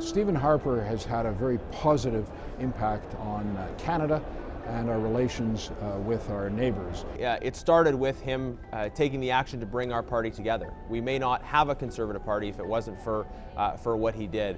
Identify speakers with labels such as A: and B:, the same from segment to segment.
A: Stephen Harper has had a very positive impact on uh, Canada and our relations uh, with our neighbors.
B: Yeah, it started with him uh, taking the action to bring our party together. We may not have a Conservative Party if it wasn't for, uh, for what he did.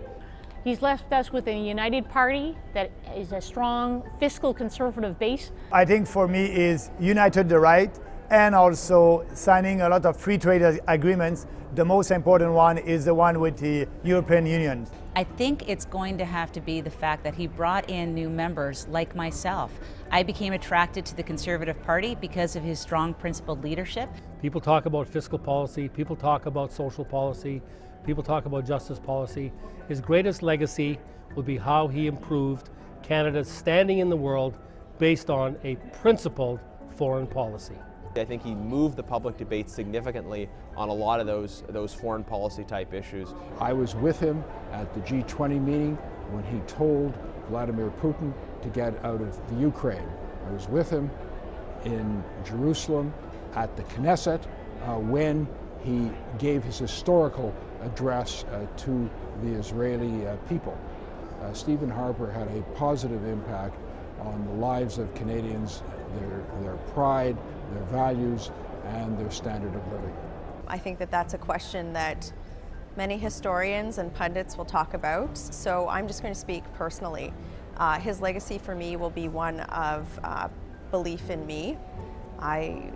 C: He's left us with a united party that is a strong fiscal conservative base.
D: I think for me is united the right and also signing a lot of free trade agreements. The most important one is the one with the European Union.
E: I think it's going to have to be the fact that he brought in new members like myself. I became attracted to the Conservative Party because of his strong principled leadership.
F: People talk about fiscal policy, people talk about social policy, People talk about justice policy. His greatest legacy will be how he improved Canada's standing in the world based on a principled foreign policy.
B: I think he moved the public debate significantly on a lot of those, those foreign policy type issues.
A: I was with him at the G20 meeting when he told Vladimir Putin to get out of the Ukraine. I was with him in Jerusalem at the Knesset uh, when he gave his historical address uh, to the Israeli uh, people. Uh, Stephen Harper had a positive impact on the lives of Canadians, their, their pride, their values, and their standard of living.
G: I think that that's a question that many historians and pundits will talk about, so I'm just going to speak personally. Uh, his legacy for me will be one of uh, belief in me. I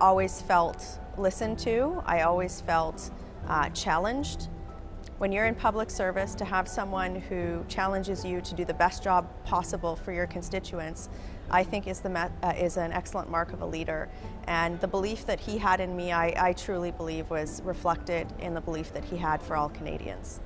G: always felt listened to, I always felt uh, challenged. When you're in public service, to have someone who challenges you to do the best job possible for your constituents, I think is, the uh, is an excellent mark of a leader. And the belief that he had in me, I, I truly believe was reflected in the belief that he had for all Canadians.